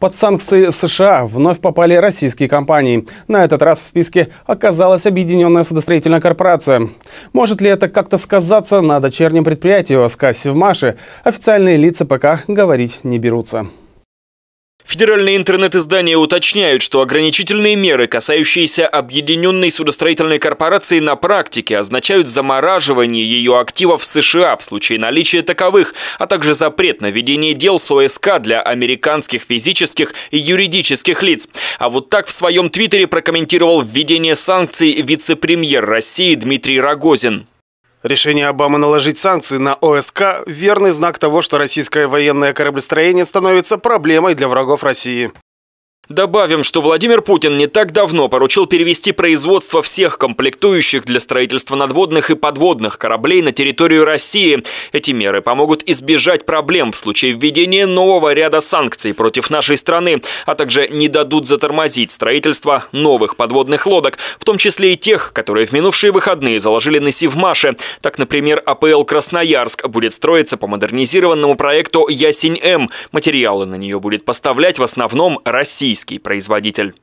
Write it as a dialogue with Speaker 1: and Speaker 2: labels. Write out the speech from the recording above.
Speaker 1: Под санкции США вновь попали российские компании. На этот раз в списке оказалась Объединенная судостроительная корпорация. Может ли это как-то сказаться на дочернем предприятии ОСК «Севмаши»? Официальные лица пока говорить не берутся.
Speaker 2: Федеральные интернет-издания уточняют, что ограничительные меры, касающиеся Объединенной судостроительной корпорации на практике, означают замораживание ее активов в США в случае наличия таковых, а также запрет на ведение дел с ОСК для американских физических и юридических лиц. А вот так в своем твиттере прокомментировал введение санкций вице-премьер России Дмитрий Рогозин.
Speaker 3: Решение Обамы наложить санкции на ОСК – верный знак того, что российское военное кораблестроение становится проблемой для врагов России.
Speaker 2: Добавим, что Владимир Путин не так давно поручил перевести производство всех комплектующих для строительства надводных и подводных кораблей на территорию России. Эти меры помогут избежать проблем в случае введения нового ряда санкций против нашей страны, а также не дадут затормозить строительство новых подводных лодок, в том числе и тех, которые в минувшие выходные заложили на Севмаше. Так, например, АПЛ «Красноярск» будет строиться по модернизированному проекту «Ясень-М». Материалы на нее будет поставлять в основном российские российский производитель.